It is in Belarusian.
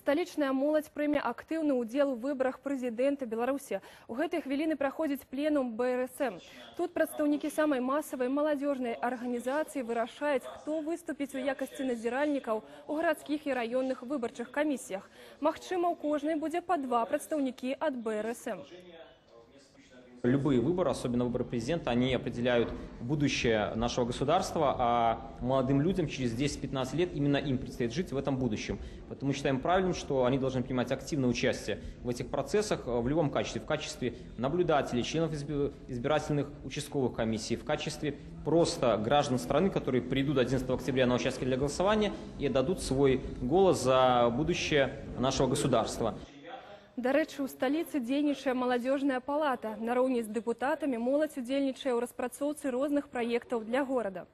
Сталічная моладзь прыме актыўны ўдзел у выбарах прэзідэнта Беларусі. У гэтыя хвіліны праходзіць пленум БРСМ. Тут прадстаўнікі самай масавай маладзёжнай арганізацыі вырашаюць, хто выступіць у якасці назіральнікаў у гарадскіх і раённых выбарчых камісіях. Магчыма, у кожнай будзе па два прадстаўнікі ад БРСМ. Любые выборы, особенно выборы президента, они определяют будущее нашего государства, а молодым людям через 10-15 лет именно им предстоит жить в этом будущем. Поэтому считаем правильным, что они должны принимать активное участие в этих процессах э, в любом качестве, в качестве наблюдателей, членов изби- избирательных участковых комиссий, в качестве просто граждан страны, которые придут 11 октября на участки для голосования и отдадут свой голос за будущее нашего государства. Дарэчы, у сталіцы дзейнічае маладзёжная палата. Нароўні з дэпутатамі моладзь удзельнічае ў распрацоўцы розных праектаў для горада.